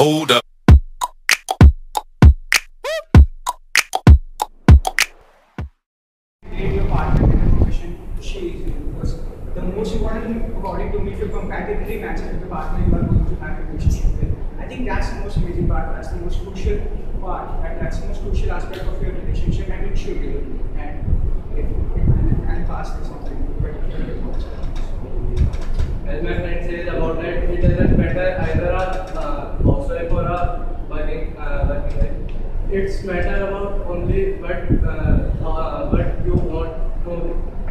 Hold up. the most important according to me if your compatibility matches with the partner you are going to have a relationship with. I think that's the most amazing part. That's the most crucial part and that's the most crucial aspect of your relationship and it should be. And if and, and past is something As my friend says about it, it doesn't matter either a uh, housewife or a working uh, working wife. It's matter about only what uh, uh, what you want to.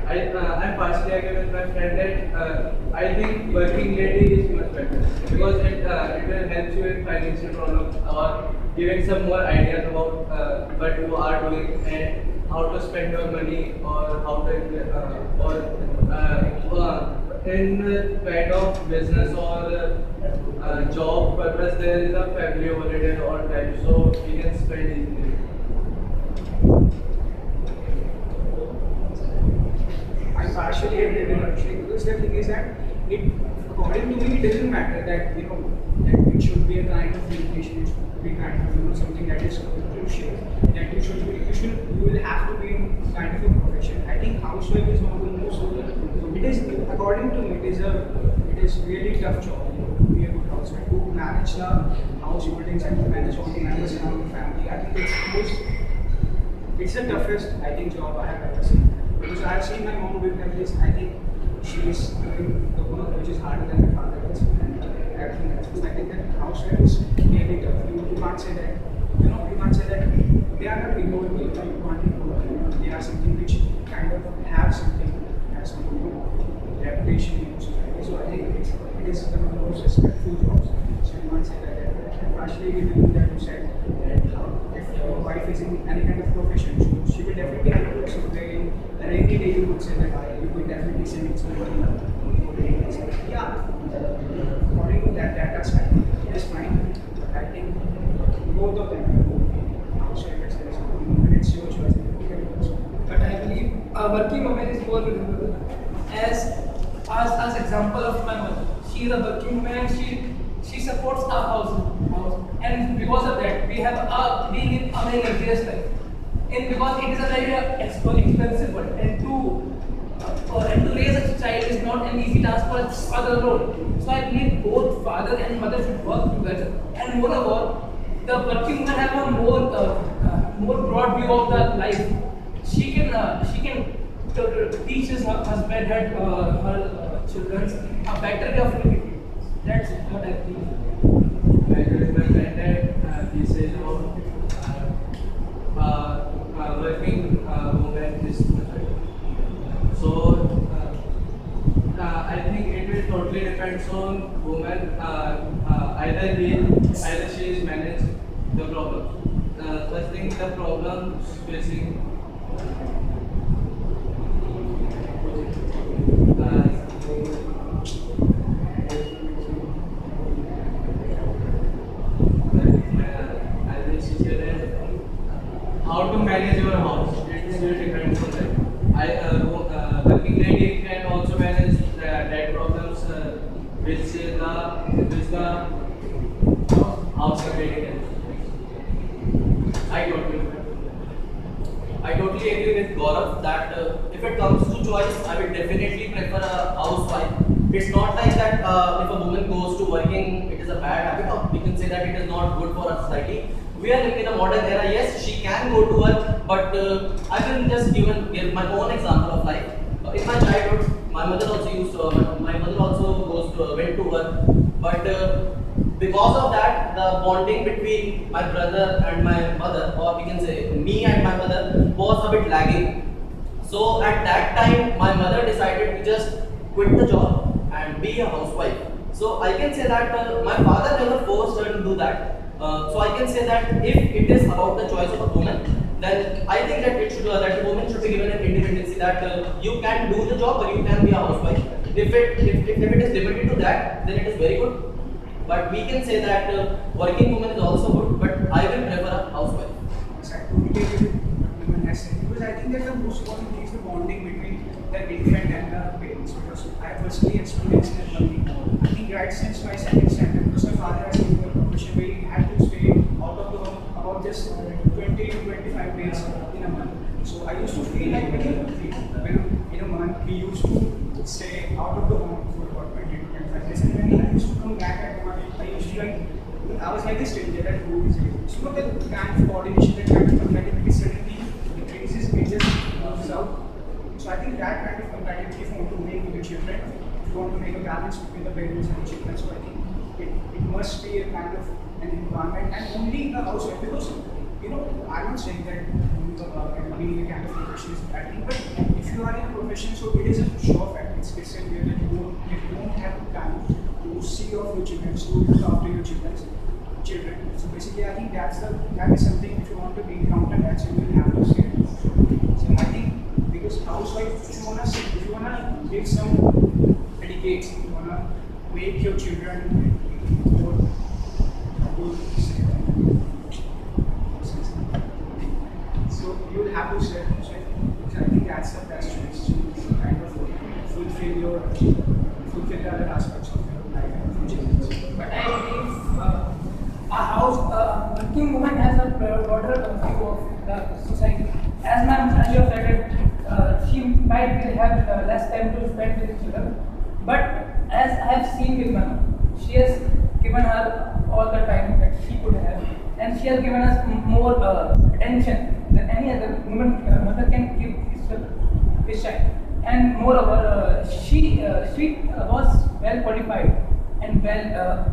I uh, I'm partially agree with my friend that uh, I think working lady is much better because it uh, it will help you in financial problem or giving some more ideas about uh, what you are doing and how to spend your money or how to uh, or uh, in kind of business or uh, uh, job there is a family holiday all time so we can spend easily. I partially agree with Abhishek because the thing is that it, according to me, it doesn't matter that you know that it should be a kind of education, it should be kind of you know something that is crucial. That you should be, you should you will have to be in kind of a profession. I think housewife is one of the most. It is according to me, it is a it is really tough job. You to be a good housewife to manage the householdings and to manage all the members around the family. I think it's most it's the toughest, I think, job I have ever seen. Because I've seen my mom with like. I think she is doing the work which is harder than my father is. And uh, everything else. I think that housewife is really tough. You, you can't say that, you know, you can't say that they are not ignorable. You, know, you can't ignore them. They are something which kind of have something, has some you reputation in society. So I think it's, it is one of the most respectful jobs. So you can't say that. Uh, and partially given that you said that if your wife is in any kind of profession, so she will definitely help. So they, a rainy day, you would say that you could definitely send it rainy day. Yeah, according to that, that aspect, is fine. But I think both of them, well as and it's your choice. But I believe a working woman is more. As as as example of my mother, she is a working and she she supports our house, house. and because of that we have a being in a very luxurious life. And because it is a very uh, expensive one, and to uh, and to raise a child is not an easy task for a father alone. So I believe both father and mother should work together. And moreover, the working woman have a more uh, uh, more broad view of the life. She can uh, she can t- teach his hu- husband and uh, her uh, children a better living. That's what I think. I friend that uh, he says about uh, uh, uh, working uh, woman is. So uh, uh, I think it will totally depends on. Uh, uh, either he, either she is manage the problem. Uh, first thing, the problem facing. Lady can also manage the debt problems, uh, which the which the can. I totally. I totally agree with Gaurav that uh, if it comes to choice, I would definitely prefer a housewife. It's not like that uh, if a woman goes to working, it is a bad habit, or we can say that it is not good for our society. We are living in a modern era. Yes, she can go to work, but uh, I will just give, give my own example of life. In my childhood, my mother also used to, my mother also goes to, went to work, but uh, because of that, the bonding between my brother and my mother, or we can say me and my mother, was a bit lagging. So at that time, my mother decided to just quit the job and be a housewife. So I can say that uh, my father never forced her to do that. Uh, so I can say that if it is about the choice of a woman, then I think that it should uh, that the woman should be given an independency that uh, you can do the job or you can be a housewife. If it if, if, if it is limited to that, then it is very good. But we can say that uh, working woman is also good, but I will prefer a housewife. Women because I think that the most important thing is the bonding between the infant and the parents because I personally experienced it early. I think right since my second standard because my father has been in the profession very I was like this that? So know the kind of coordination, that kind of compatibility suddenly decreases, it just loses out. So I think that kind of compatibility if you want to make with your children, if you want to make a balance between the parents and the children, so I think it, it must be a kind of an environment and only in the household because you know I'm not saying that uh, being a kind of profession is bad thing, but if you are in a profession, so it is a sure fact. It's a real that you don't you don't have time to see of your children, to look after your children's children. So basically, I think that's the that is something if you want to be encounter that you will have to say. So I think because housewife, if you wanna if you wanna give some etiquette, if you wanna make your children more good, say, so you will have to say, so I think that's the best choice to kind of fulfill your fulfill the other aspects of your life and future. But I believe uh, a house, uh, working woman has a broader view of the society. As ma'am earlier said, uh, she might have uh, less time to spend with children. But as I have seen with ma'am, she has given her all the time that she could have, and she has given us more uh, attention than any other woman uh, mother can give his child. And moreover, uh, she uh, she uh, was well qualified and well uh,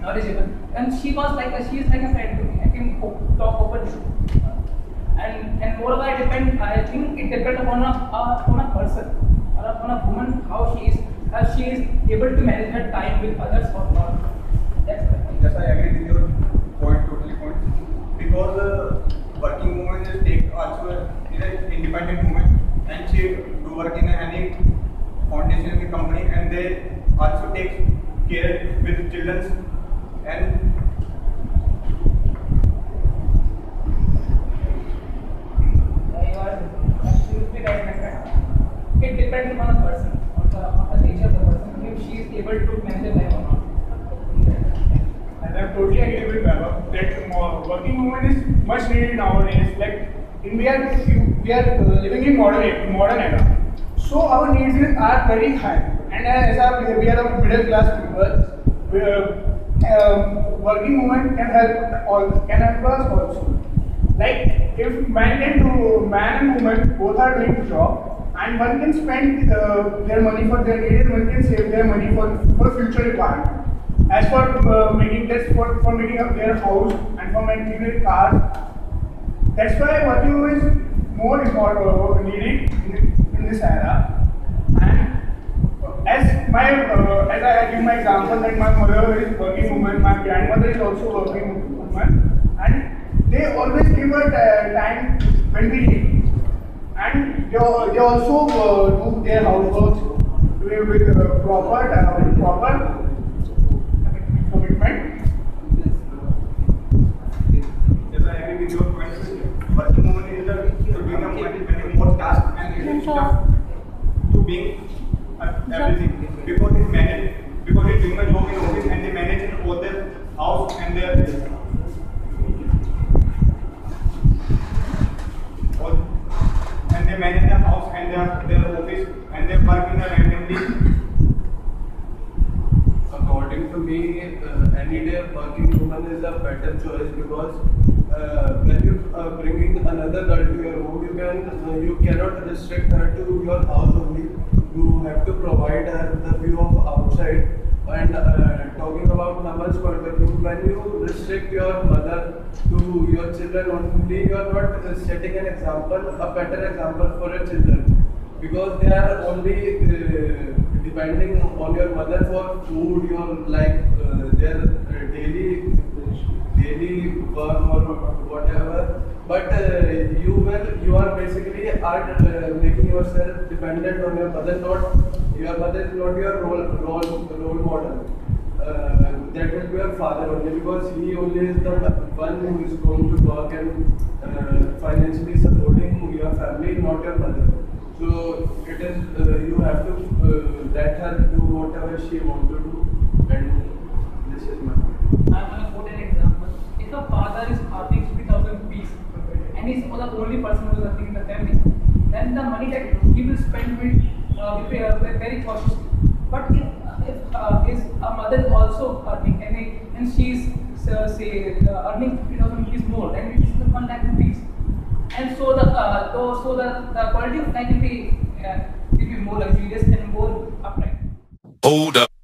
knowledgeable, and she was like a, she is like a friend to me. I can talk openly. And and moreover, I depend. I think it depends upon a uh, on a person or upon a woman how she is how she is able to manage her time with others or not. The. Yes, I agree with your point, totally point. Because uh, working woman is take also is an independent woman and she do work in any foundation in company and they also take care with children and. It depends upon a person, on the, on the nature of the person, if she is able to manage her life or not. And I totally agree with Baba that working woman is much needed nowadays. Like India, we are uh, living in modern modern era, so our needs are very high. And as a, we are a middle class people, we, uh, um, working woman can help all can help us also. Like if man can do man and woman both are doing job, and one can spend uh, their money for their needs, and one can save their money for for future requirement. As for uh, making this for, for making up their house and for making their cars, that's why working is more important uh, needed in, in this era. And as my uh, as I give my example that my mother is working woman, my grandmother is also working woman, and they always give her uh, time when we need. And they, they also uh, do their housework with with, uh, proper uh, proper commitment. yes, I agree with your point. Working woman is the to doing a many, many more tasks and it is tough to being everything. Because it's managed because it's doing a job in office and they manage in all their house and their and they manage their house and their, their office and they work in a randomly According to me, uh, any day working woman is a better choice because uh, when you uh, bringing another girl to your home, you can uh, you cannot restrict her to your house only. You have to provide her the view of outside. And uh, talking about Naman's point of view, when you restrict your mother to your children only, you are not uh, setting an example, a better example for your children because they are only uh, depending on your mother for food, your like uh, their uh, daily daily work or whatever. But uh, you will you are basically are uh, making yourself dependent on your mother. Not your mother is not your role role role model. That will be your father only because he only is the one who is going to work and uh, financially supporting your family, not your mother. So it is uh, you have to uh, let her do whatever she wants to do, and this is my. I'm gonna quote an example. If a father is earning 50,000 rupees and he's the only person who is earning in the family, then the money that he will spend will uh, be uh, very cautiously. But if, if uh, his uh, mother is also earning and, and she's uh, say uh, earning 50,000 rupees more, then it is the 1 lakh rupees. And so the uh, so the, the quality of life will be uh, will be more luxurious and more upright. Hold up.